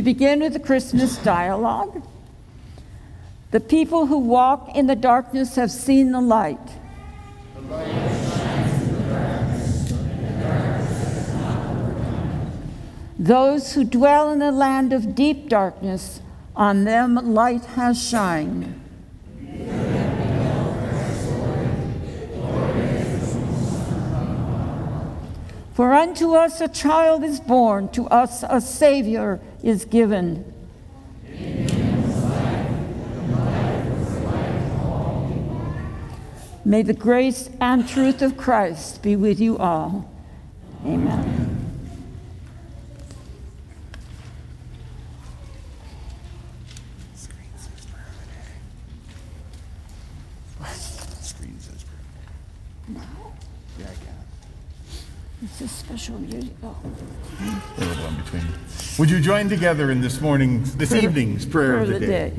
We begin with the Christmas dialogue. The people who walk in the darkness have seen the light. The Those who dwell in the land of deep darkness, on them light has shined. For unto us a child is born, to us a Savior is given. May the grace and truth of Christ be with you all. Amen. It's a special music. Oh. in between. Would you join together in this morning's, this evening's prayer of the, day?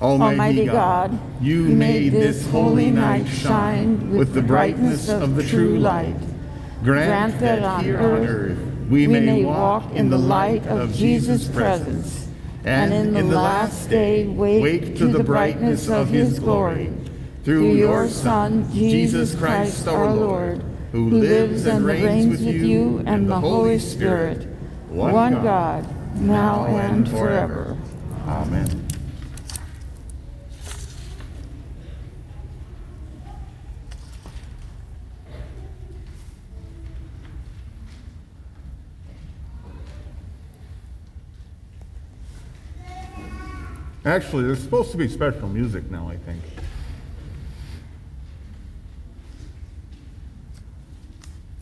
Almighty, Almighty God, you made this holy night shine with the brightness of the true light. Grant that on earth we may walk in the light of Jesus' presence, and in the last day wake to the brightness of his glory. Through your Son, Jesus Christ our Lord who lives and reigns with you and the Holy Spirit, one God, now and forever. Amen. Actually, there's supposed to be special music now, I think.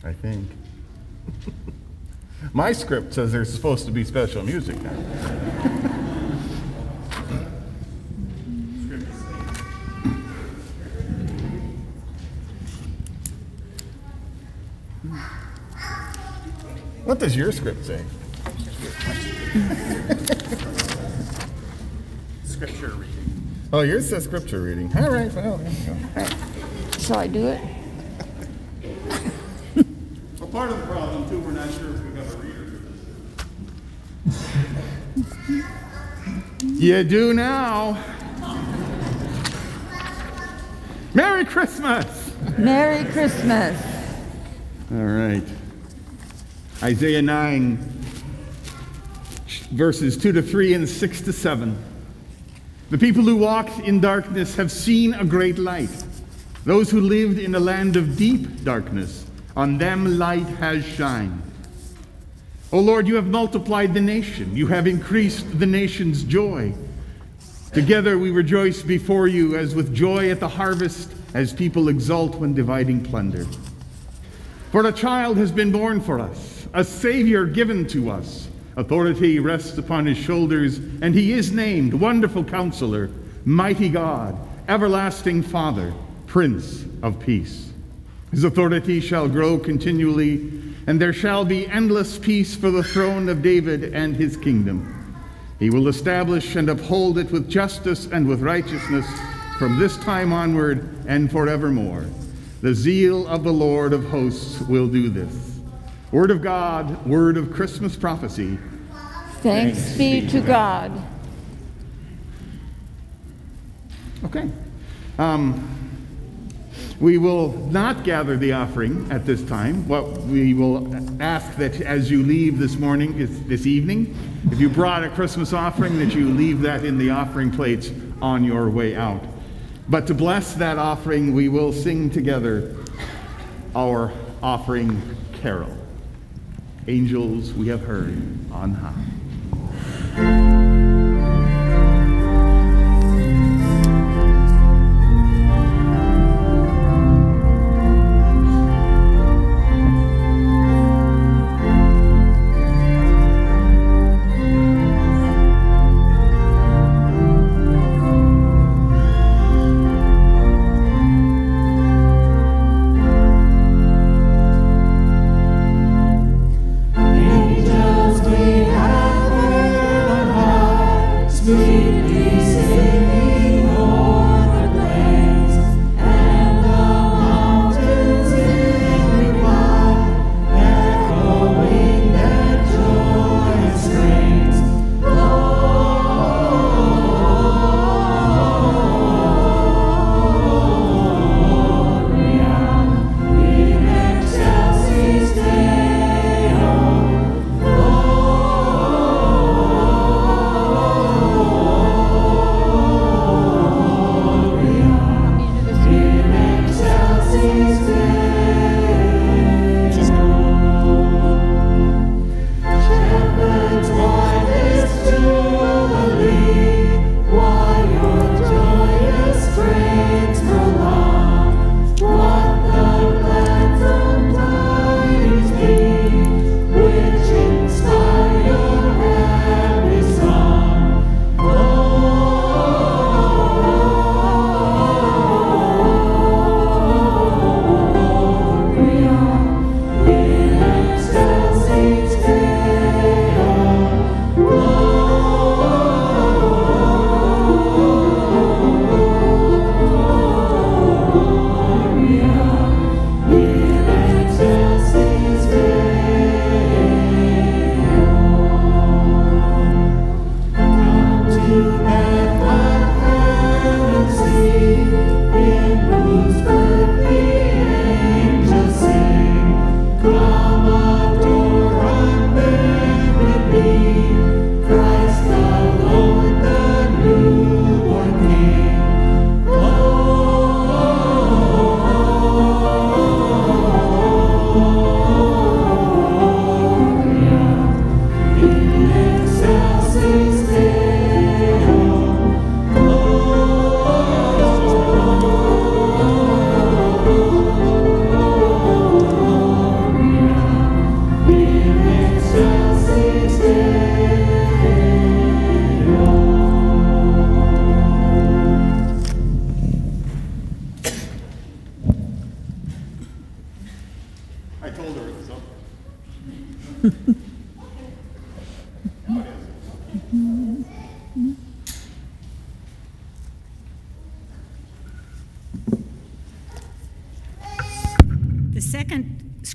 I think. My script says there's supposed to be special music now. what does your script say? scripture reading. Oh, yours says scripture reading. All right, well, there you go. Shall I do it? part of the problem, too, we're not sure if we have a reader for this. You do now. Merry Christmas! Merry Christmas! All right. Isaiah 9, verses 2 to 3 and 6 to 7. The people who walked in darkness have seen a great light. Those who lived in a land of deep darkness on them light has shined. O Lord, you have multiplied the nation. You have increased the nation's joy. Together we rejoice before you as with joy at the harvest, as people exult when dividing plunder. For a child has been born for us, a Savior given to us. Authority rests upon his shoulders, and he is named Wonderful Counselor, Mighty God, Everlasting Father, Prince of Peace. His authority shall grow continually, and there shall be endless peace for the throne of David and his kingdom. He will establish and uphold it with justice and with righteousness from this time onward and forevermore. The zeal of the Lord of hosts will do this. Word of God, word of Christmas prophecy. Thanks, Thanks be to God. God. Okay. Um, we will not gather the offering at this time. What we will ask that as you leave this morning, this evening, if you brought a Christmas offering, that you leave that in the offering plates on your way out. But to bless that offering, we will sing together our offering carol. Angels we have heard on high.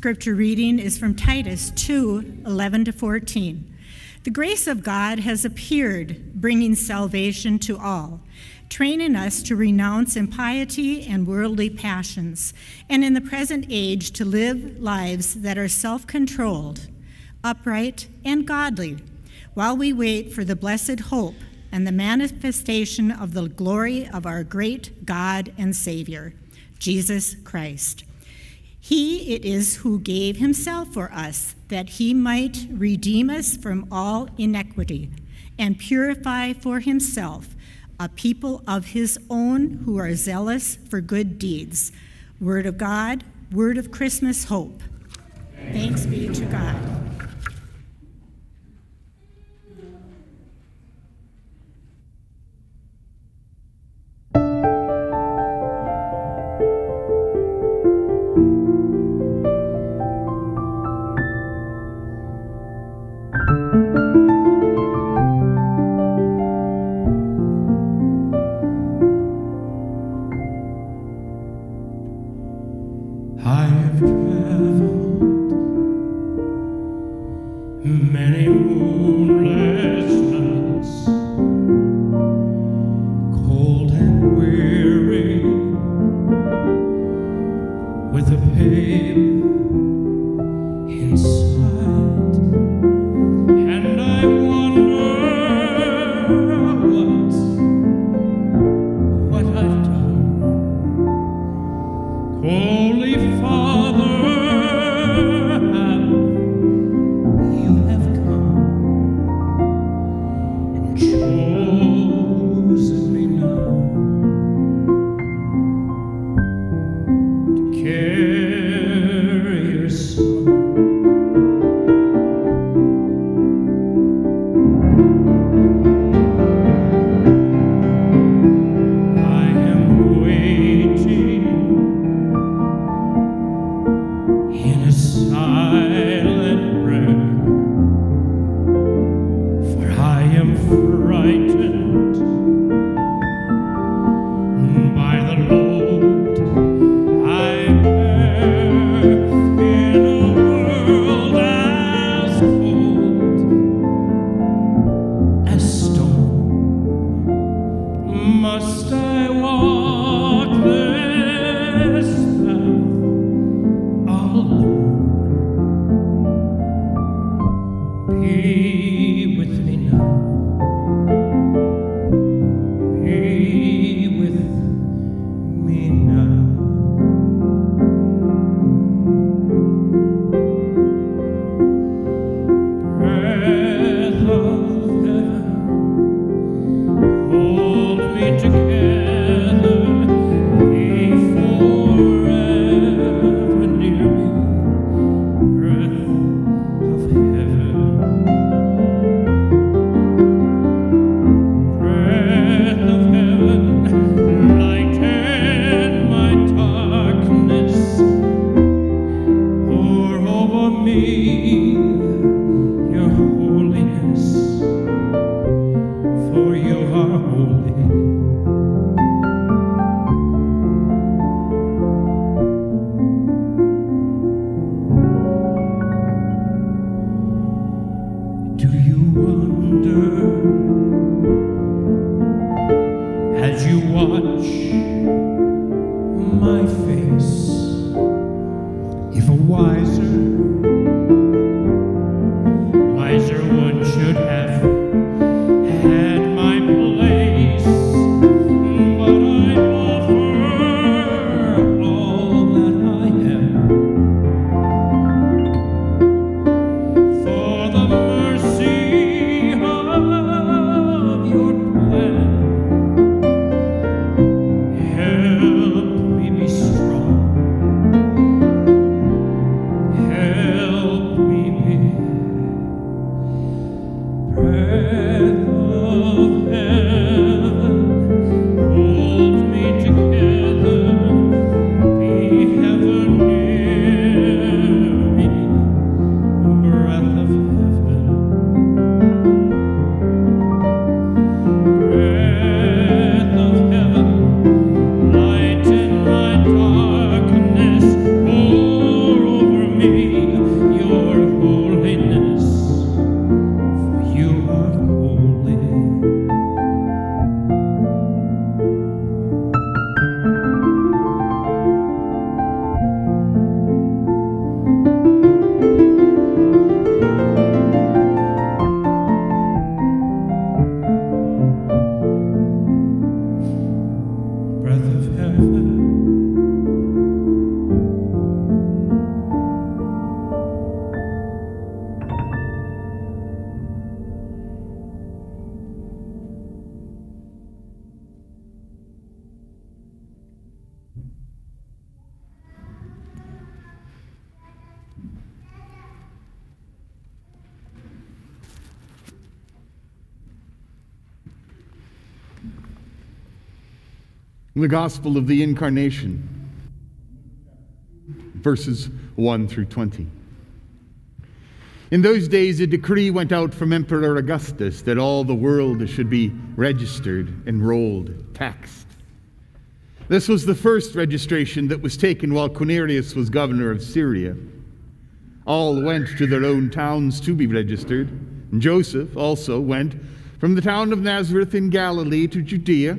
Scripture reading is from Titus 2 11 to 14. The grace of God has appeared, bringing salvation to all, training us to renounce impiety and worldly passions, and in the present age to live lives that are self controlled, upright, and godly, while we wait for the blessed hope and the manifestation of the glory of our great God and Savior, Jesus Christ. He it is who gave himself for us, that he might redeem us from all iniquity, and purify for himself a people of his own who are zealous for good deeds. Word of God, word of Christmas hope. Thanks be to God. if a wiser the Gospel of the Incarnation, verses 1 through 20. In those days, a decree went out from Emperor Augustus that all the world should be registered, enrolled, taxed. This was the first registration that was taken while Quirinius was governor of Syria. All went to their own towns to be registered. And Joseph also went from the town of Nazareth in Galilee to Judea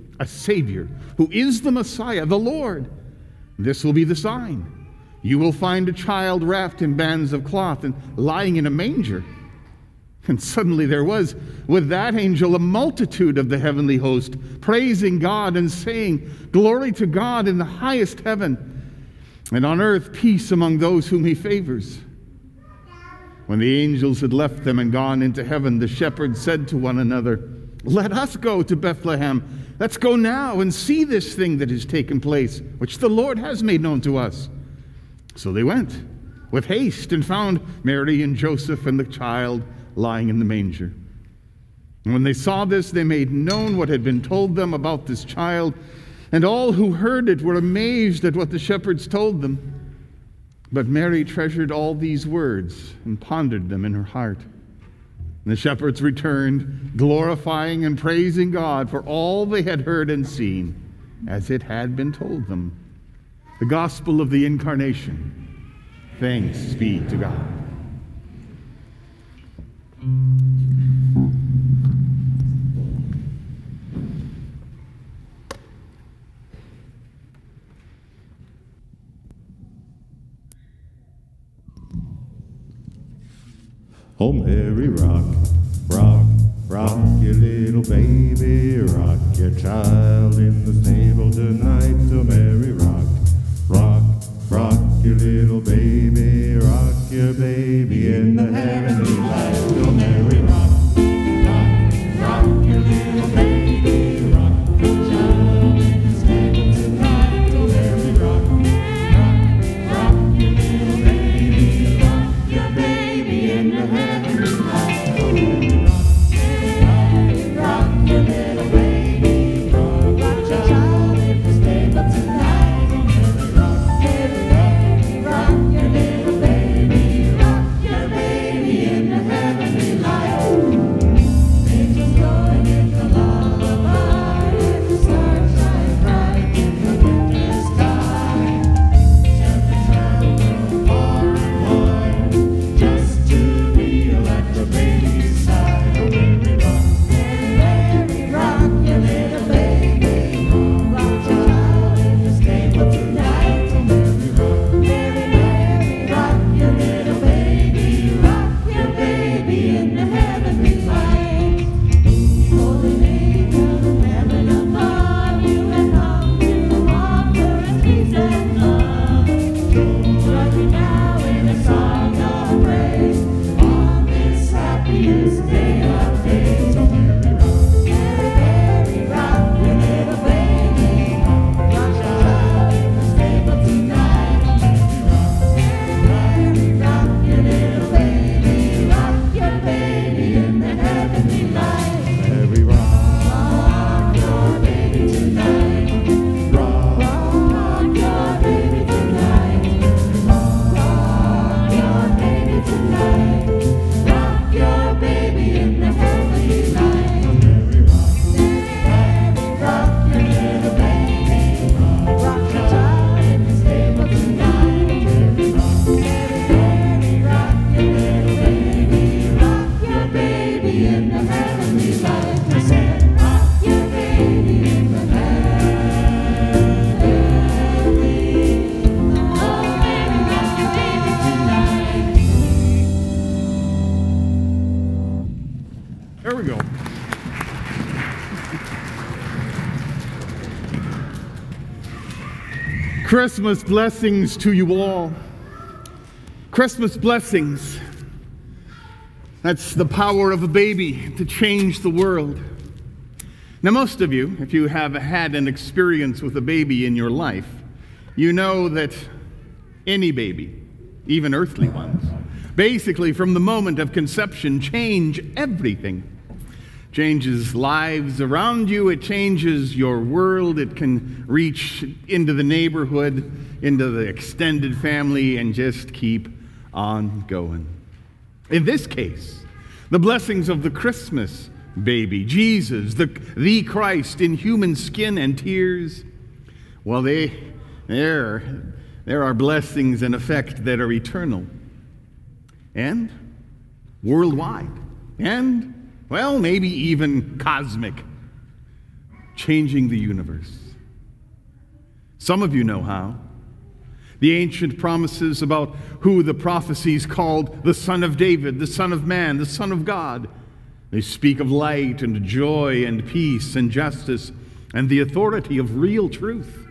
a Savior, who is the Messiah, the Lord. This will be the sign. You will find a child wrapped in bands of cloth and lying in a manger. And suddenly there was with that angel a multitude of the heavenly host, praising God and saying, Glory to God in the highest heaven, and on earth peace among those whom he favors. When the angels had left them and gone into heaven, the shepherds said to one another, Let us go to Bethlehem Let's go now and see this thing that has taken place, which the Lord has made known to us. So they went with haste and found Mary and Joseph and the child lying in the manger. And when they saw this, they made known what had been told them about this child, and all who heard it were amazed at what the shepherds told them. But Mary treasured all these words and pondered them in her heart. And the shepherds returned, glorifying and praising God for all they had heard and seen, as it had been told them. The gospel of the incarnation. Thanks be to God. Oh, Mary, rock, rock, rock your little baby, rock your child in the stable tonight. So, Mary, rock, rock, rock your little baby, rock your baby in the heavenly light. Christmas blessings to you all. Christmas blessings. That's the power of a baby to change the world. Now, most of you, if you have had an experience with a baby in your life, you know that any baby, even earthly ones, basically from the moment of conception change everything changes lives around you, it changes your world, it can reach into the neighborhood, into the extended family, and just keep on going. In this case, the blessings of the Christmas baby, Jesus, the, the Christ in human skin and tears, well, they, there, there are blessings in effect that are eternal and worldwide and well, maybe even cosmic, changing the universe. Some of you know how. The ancient promises about who the prophecies called the Son of David, the Son of Man, the Son of God. They speak of light and joy and peace and justice and the authority of real truth.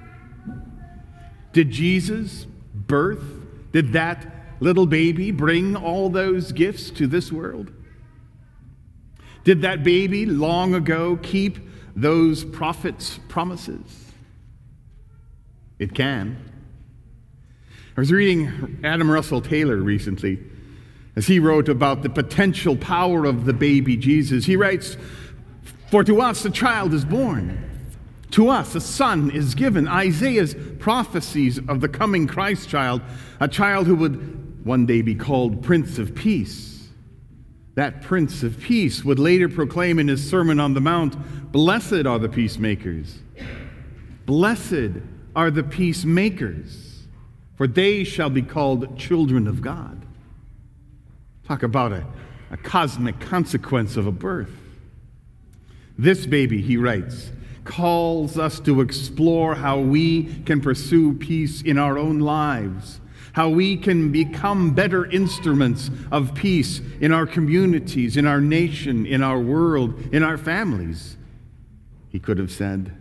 Did Jesus' birth, did that little baby bring all those gifts to this world? Did that baby long ago keep those prophets' promises? It can. I was reading Adam Russell Taylor recently as he wrote about the potential power of the baby Jesus. He writes, For to us a child is born, to us a son is given. Isaiah's prophecies of the coming Christ child, a child who would one day be called Prince of Peace that Prince of Peace would later proclaim in his Sermon on the Mount Blessed are the peacemakers. Blessed are the peacemakers, for they shall be called children of God. Talk about a, a cosmic consequence of a birth. This baby, he writes, calls us to explore how we can pursue peace in our own lives how we can become better instruments of peace in our communities, in our nation, in our world, in our families. He could have said.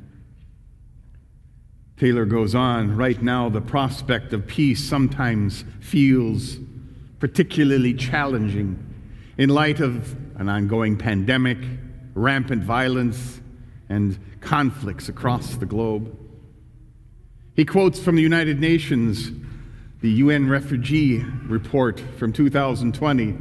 Taylor goes on, right now, the prospect of peace sometimes feels particularly challenging in light of an ongoing pandemic, rampant violence, and conflicts across the globe. He quotes from the United Nations the UN refugee report from 2020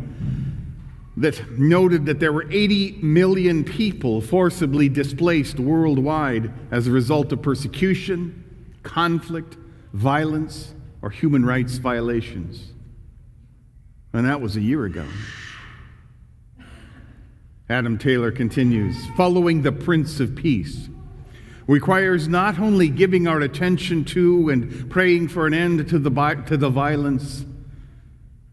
that noted that there were 80 million people forcibly displaced worldwide as a result of persecution, conflict, violence, or human rights violations. And that was a year ago. Adam Taylor continues following the Prince of Peace requires not only giving our attention to and praying for an end to the, to the violence,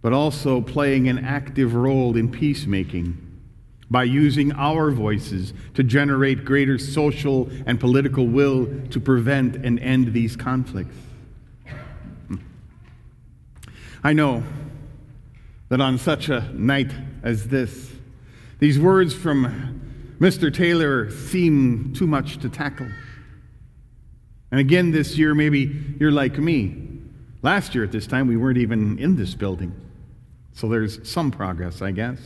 but also playing an active role in peacemaking by using our voices to generate greater social and political will to prevent and end these conflicts. I know that on such a night as this, these words from Mr. Taylor seem too much to tackle. And again, this year, maybe you're like me. Last year at this time, we weren't even in this building. So there's some progress, I guess.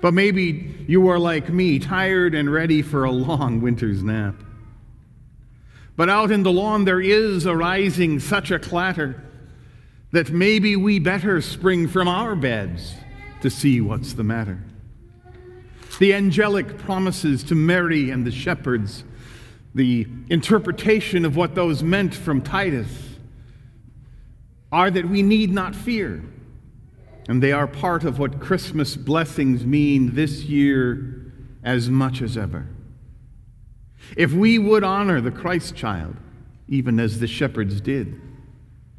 But maybe you are like me, tired and ready for a long winter's nap. But out in the lawn, there is arising such a clatter that maybe we better spring from our beds to see what's the matter. The angelic promises to Mary and the shepherds the interpretation of what those meant from Titus are that we need not fear. And they are part of what Christmas blessings mean this year as much as ever. If we would honor the Christ child, even as the shepherds did,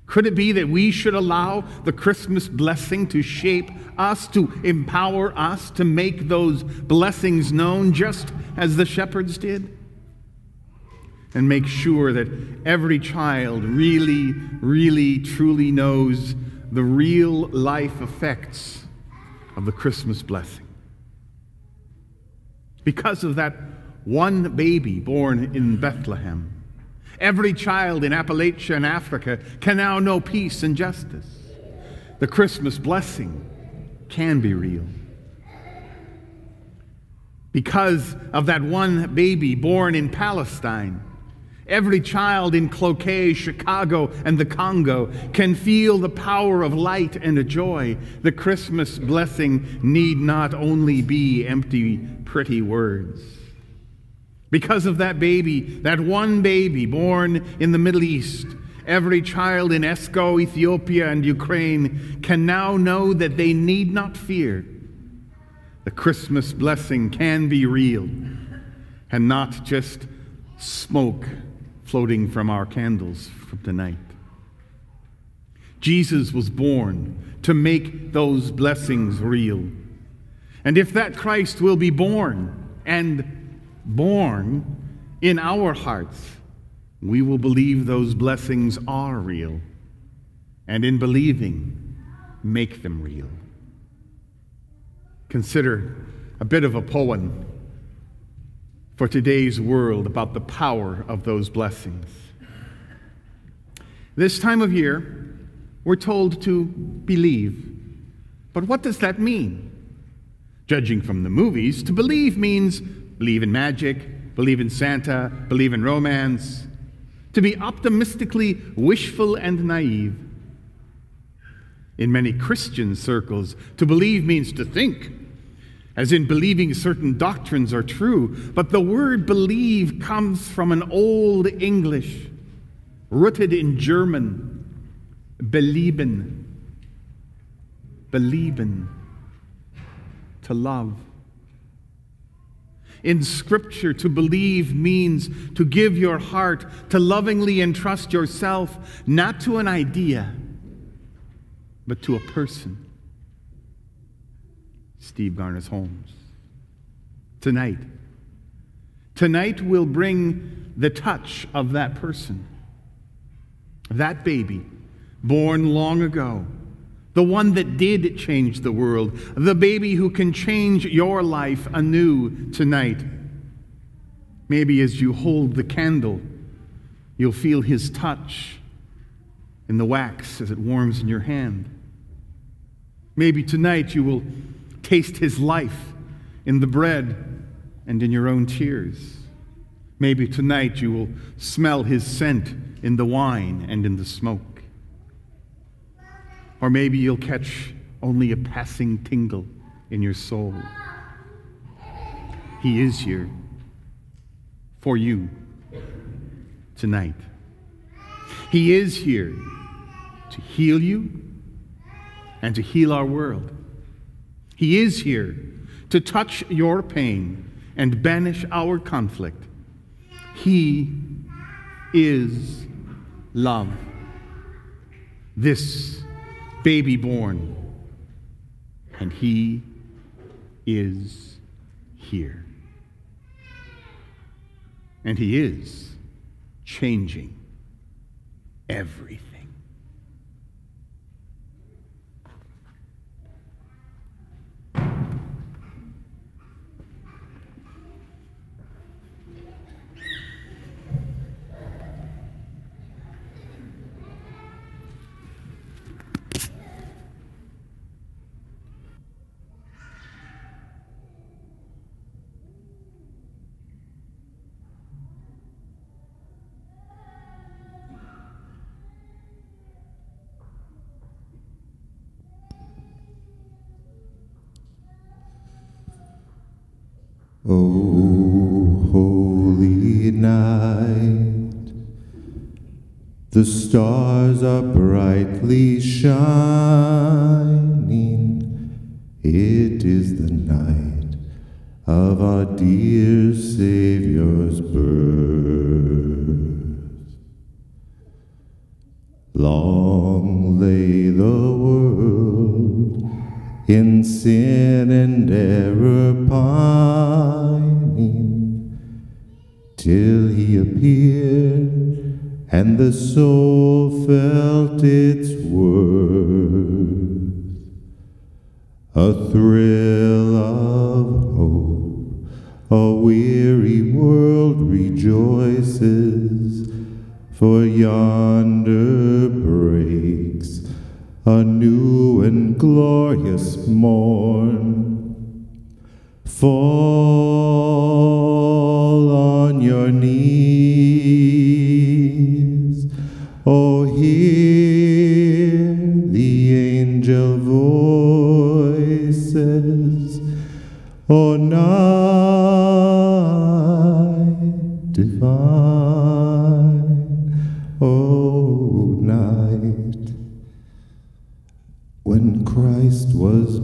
could it be that we should allow the Christmas blessing to shape us, to empower us to make those blessings known just as the shepherds did? And make sure that every child really, really, truly knows the real life effects of the Christmas blessing. Because of that one baby born in Bethlehem, Every child in Appalachia and Africa can now know peace and justice. The Christmas blessing can be real. Because of that one baby born in Palestine, every child in Cloquet, Chicago, and the Congo can feel the power of light and a joy. The Christmas blessing need not only be empty, pretty words. Because of that baby, that one baby born in the Middle East, every child in Esko, Ethiopia, and Ukraine can now know that they need not fear. The Christmas blessing can be real and not just smoke floating from our candles from tonight. Jesus was born to make those blessings real. And if that Christ will be born and born in our hearts, we will believe those blessings are real, and in believing, make them real. Consider a bit of a poem for today's world about the power of those blessings. This time of year, we're told to believe. But what does that mean? Judging from the movies, to believe means believe in magic, believe in Santa, believe in romance, to be optimistically wishful and naive. In many Christian circles, to believe means to think, as in believing certain doctrines are true. But the word believe comes from an old English, rooted in German, belieben, belieben, to love. In Scripture, to believe means to give your heart, to lovingly entrust yourself, not to an idea, but to a person. Steve Garnaas Holmes. Tonight, tonight will bring the touch of that person, that baby born long ago the one that did change the world, the baby who can change your life anew tonight. Maybe as you hold the candle, you'll feel his touch in the wax as it warms in your hand. Maybe tonight you will taste his life in the bread and in your own tears. Maybe tonight you will smell his scent in the wine and in the smoke. Or maybe you'll catch only a passing tingle in your soul. He is here for you tonight. He is here to heal you and to heal our world. He is here to touch your pain and banish our conflict. He is love. This baby born, and he is here. And he is changing everything. Brightly shining.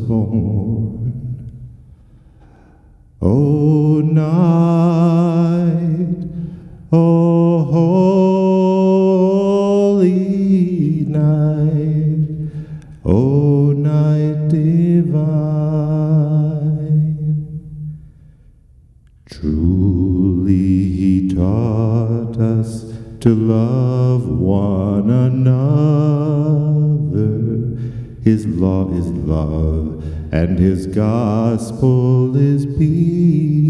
Born. And his gospel is peace.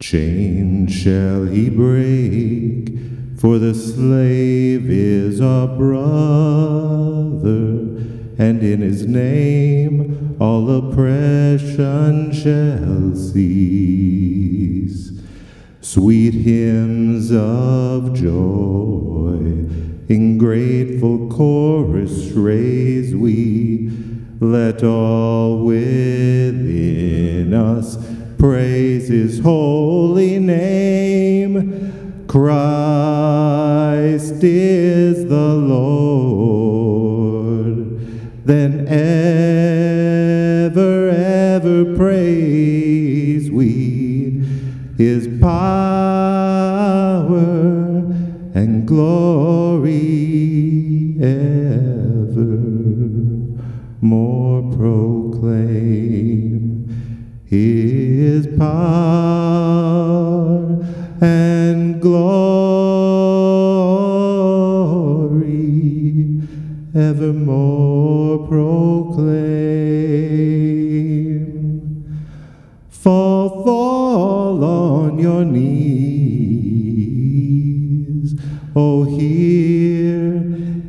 Chains shall he break, for the slave is our brother, and in his name all oppression shall cease. Sweet hymns of joy in grateful chorus raise we, let all within us praise his holy name. Christ is the Lord. Then ever, ever praise we his power and glory power and glory evermore proclaim. Fall fall on your knees. Oh hear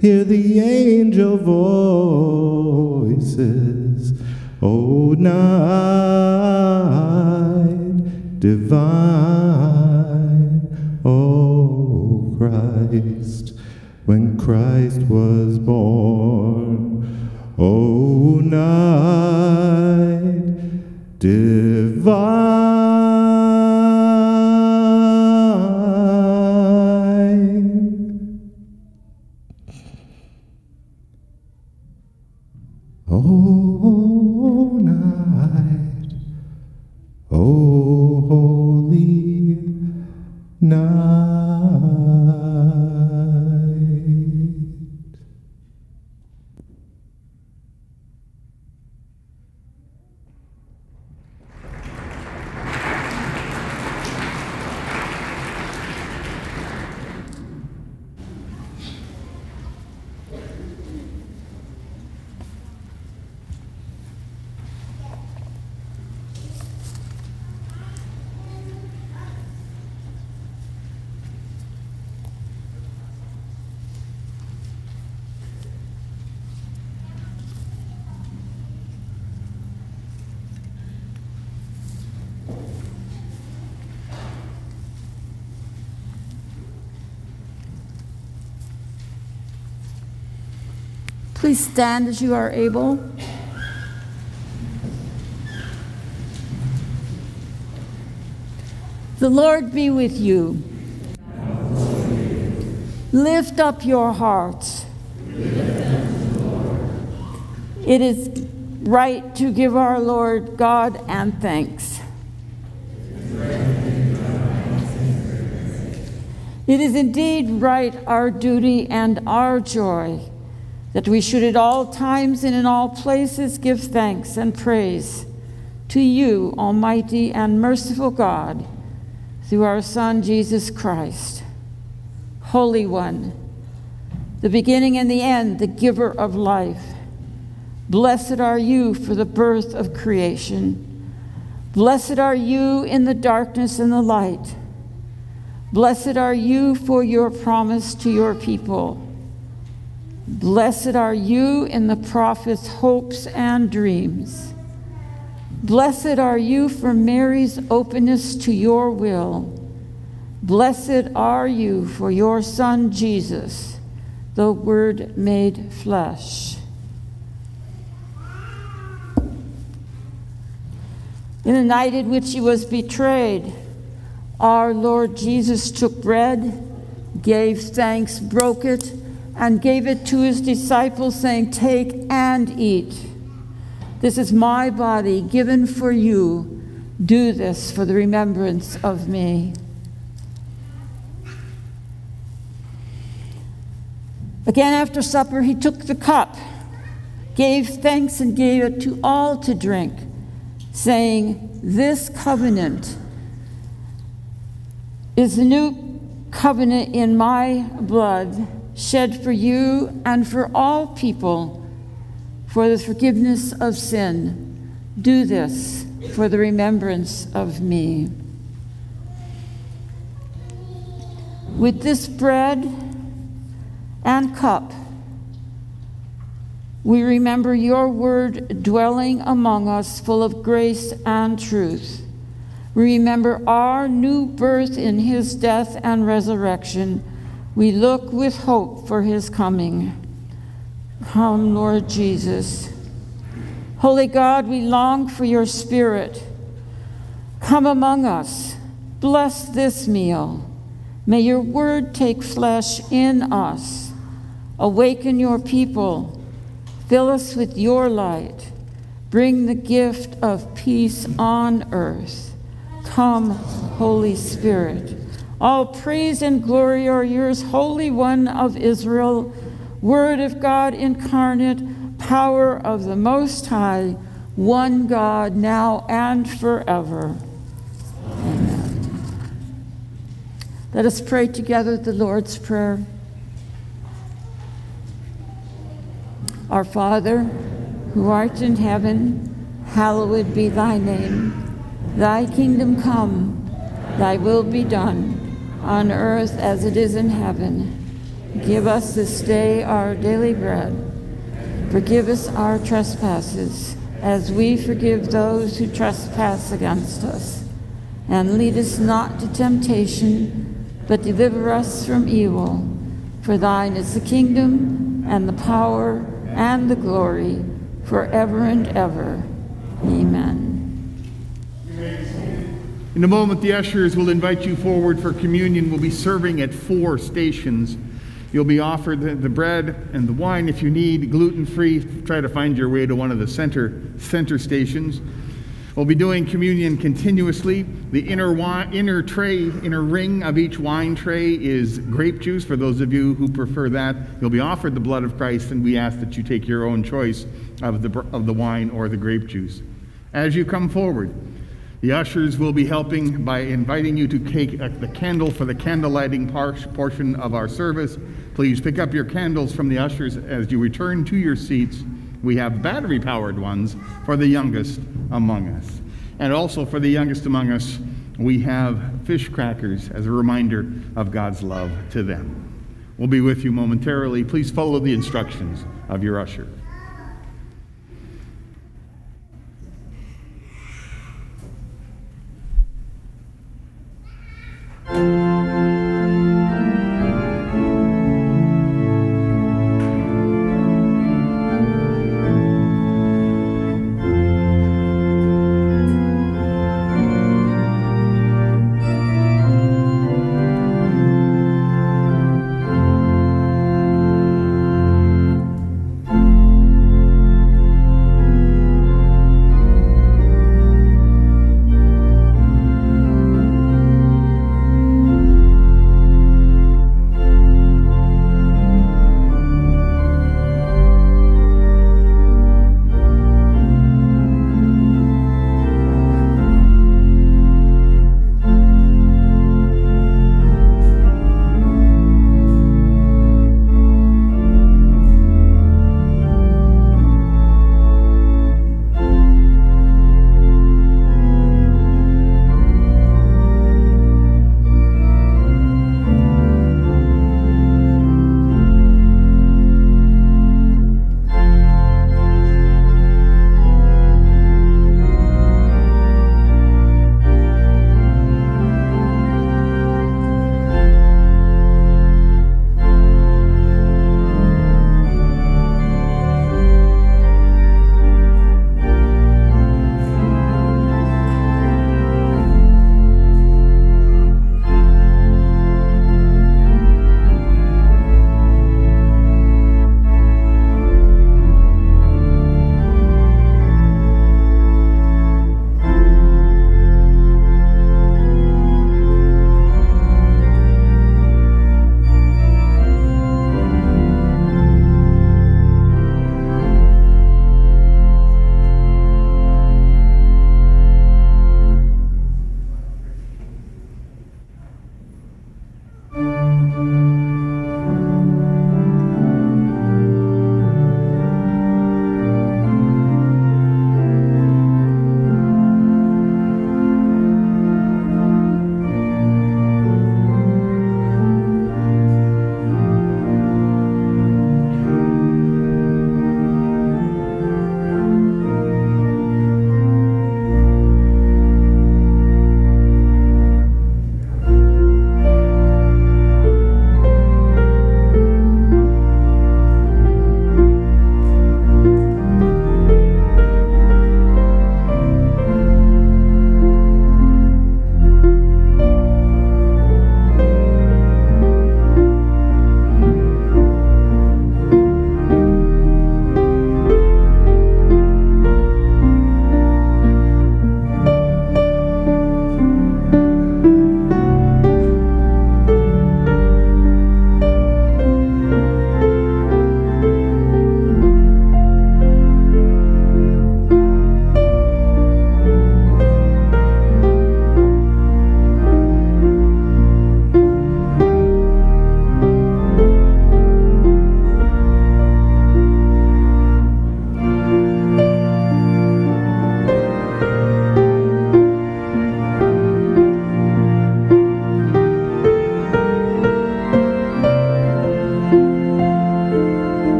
hear the angel voices. Oh night divine. Oh christ when christ was born oh night divine stand as you are able. The Lord be with you. Lift up your hearts. It is right to give our Lord God and thanks. It is indeed right, our duty and our joy, that we should at all times and in all places give thanks and praise to you, Almighty and merciful God, through our Son, Jesus Christ. Holy One, the beginning and the end, the giver of life. Blessed are you for the birth of creation. Blessed are you in the darkness and the light. Blessed are you for your promise to your people. Blessed are you in the prophet's hopes and dreams. Blessed are you for Mary's openness to your will. Blessed are you for your Son Jesus, the Word made flesh. In the night in which he was betrayed, our Lord Jesus took bread, gave thanks, broke it, and gave it to his disciples, saying, Take and eat. This is my body given for you. Do this for the remembrance of me. Again, after supper, he took the cup, gave thanks, and gave it to all to drink, saying, This covenant is the new covenant in my blood shed for you and for all people for the forgiveness of sin. Do this for the remembrance of me. With this bread and cup, we remember your word dwelling among us, full of grace and truth. We remember our new birth in his death and resurrection we look with hope for his coming. Come, Lord Jesus. Holy God, we long for your spirit. Come among us. Bless this meal. May your word take flesh in us. Awaken your people. Fill us with your light. Bring the gift of peace on earth. Come, Holy Spirit. All praise and glory are yours, Holy One of Israel, Word of God incarnate, power of the Most High, one God, now and forever. Amen. Let us pray together the Lord's Prayer. Our Father, who art in heaven, hallowed be thy name. Thy kingdom come, thy will be done on earth as it is in heaven. Give us this day our daily bread. Forgive us our trespasses, as we forgive those who trespass against us. And lead us not to temptation, but deliver us from evil. For thine is the kingdom, and the power, and the glory, forever and ever. Amen. In a moment, the ushers will invite you forward for communion. We'll be serving at four stations. You'll be offered the, the bread and the wine if you need, gluten free. Try to find your way to one of the center, center stations. We'll be doing communion continuously. The inner, wine, inner tray, inner ring of each wine tray is grape juice. For those of you who prefer that, you'll be offered the blood of Christ, and we ask that you take your own choice of the, of the wine or the grape juice. As you come forward, the ushers will be helping by inviting you to take uh, the candle for the candle lighting portion of our service. Please pick up your candles from the ushers as you return to your seats. We have battery powered ones for the youngest among us. And also for the youngest among us, we have fish crackers as a reminder of God's love to them. We'll be with you momentarily. Please follow the instructions of your usher.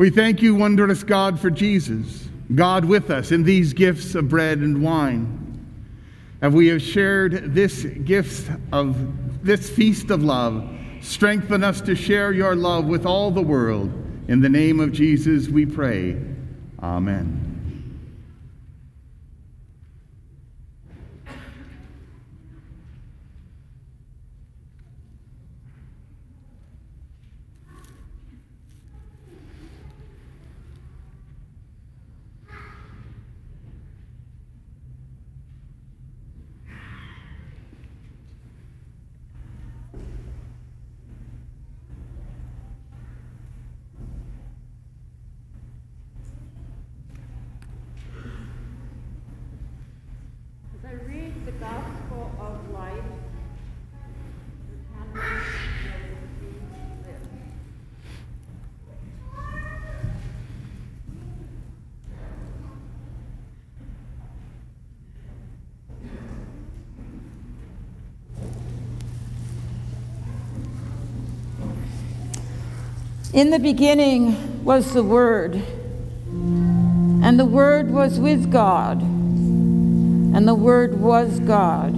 We thank you, wondrous God, for Jesus, God with us in these gifts of bread and wine. And we have shared this gift of this feast of love, strengthen us to share your love with all the world. In the name of Jesus, we pray. Amen. In the beginning was the Word, and the Word was with God, and the Word was God.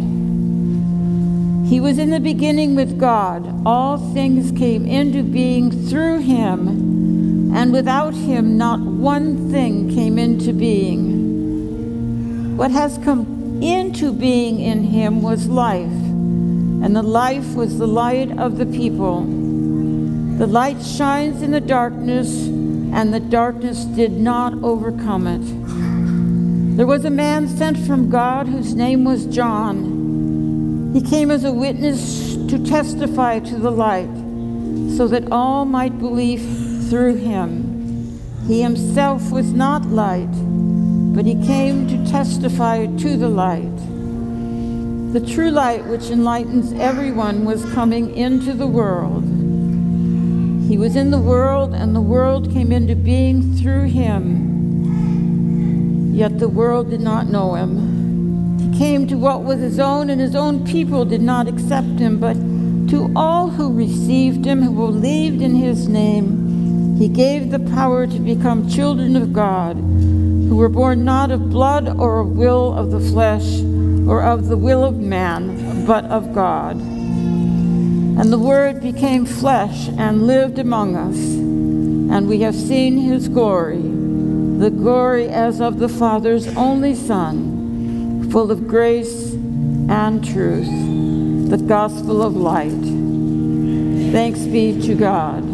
He was in the beginning with God. All things came into being through him, and without him, not one thing came into being. What has come into being in him was life, and the life was the light of the people. The light shines in the darkness, and the darkness did not overcome it. There was a man sent from God whose name was John. He came as a witness to testify to the light, so that all might believe through him. He himself was not light, but he came to testify to the light. The true light, which enlightens everyone, was coming into the world. He was in the world, and the world came into being through him. Yet the world did not know him. He came to what was his own, and his own people did not accept him. But to all who received him, who believed in his name, he gave the power to become children of God, who were born not of blood or of will of the flesh or of the will of man, but of God. And the Word became flesh and lived among us, and we have seen his glory, the glory as of the Father's only Son, full of grace and truth, the gospel of light. Thanks be to God.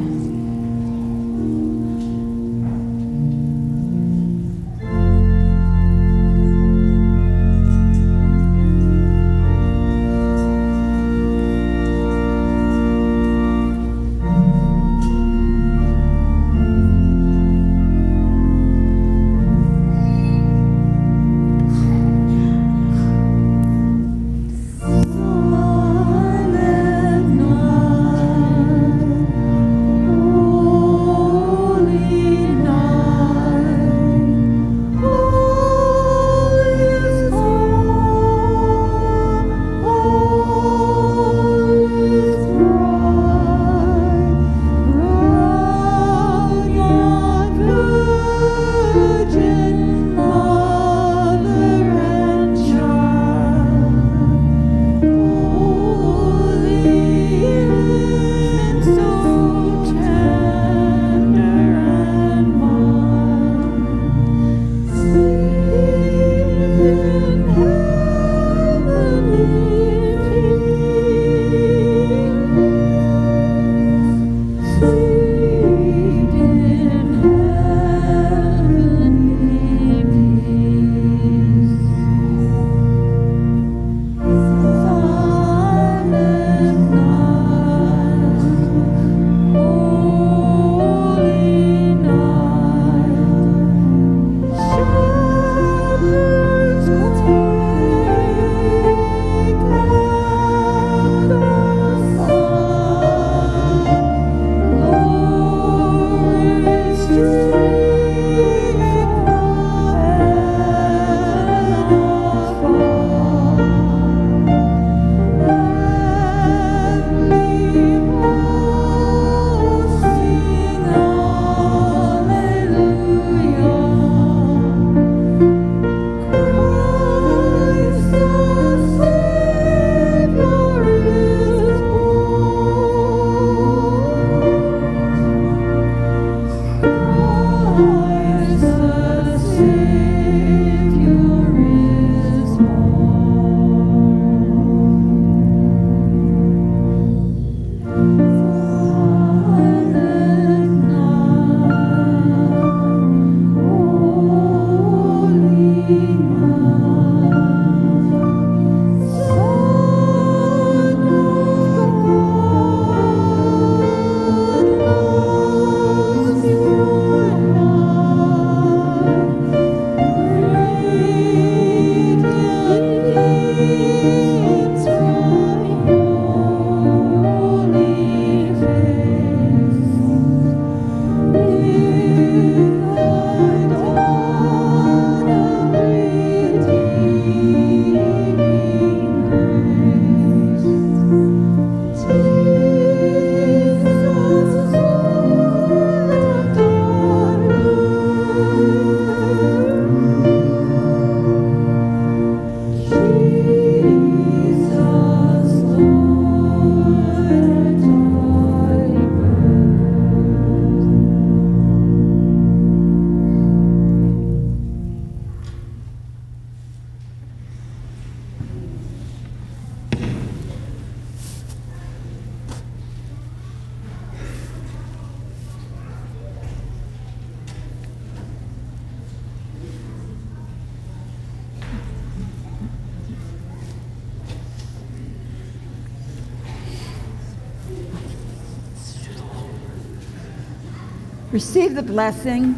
The blessing.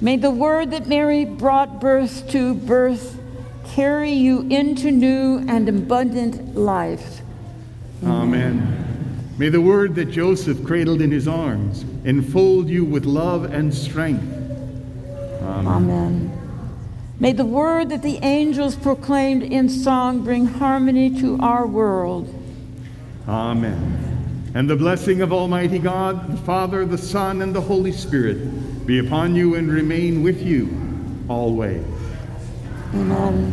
May the word that Mary brought birth to birth carry you into new and abundant life. Amen. May the word that Joseph cradled in his arms enfold you with love and strength. Amen. Amen. May the word that the angels proclaimed in song bring harmony to our world. Amen. And the blessing of Almighty God, Father, the Son, and the Holy Spirit be upon you and remain with you always. Amen.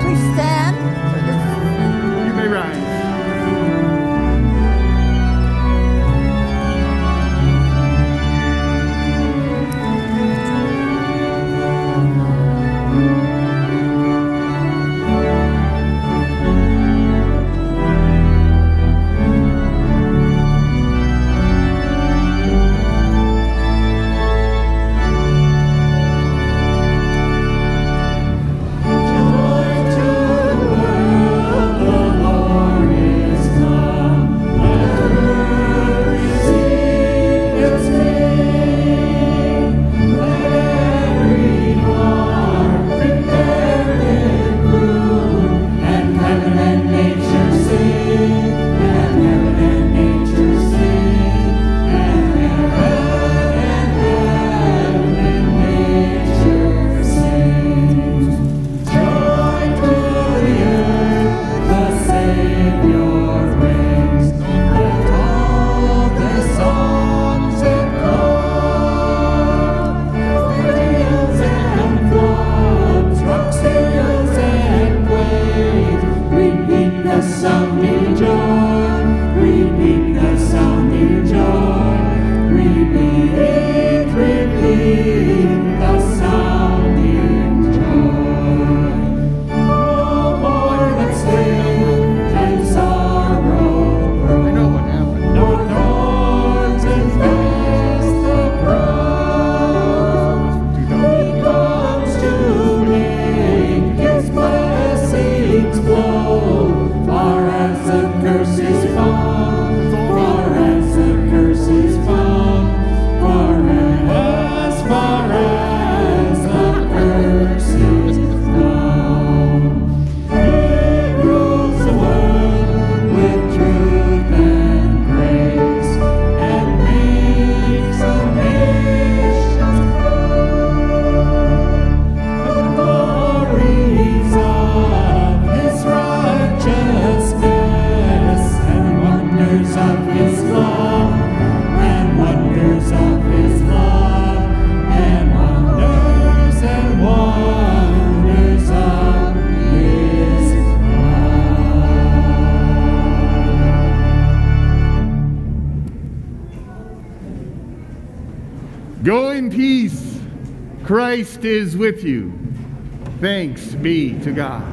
Please stand. You may rise. Christ is with you. Thanks be to God.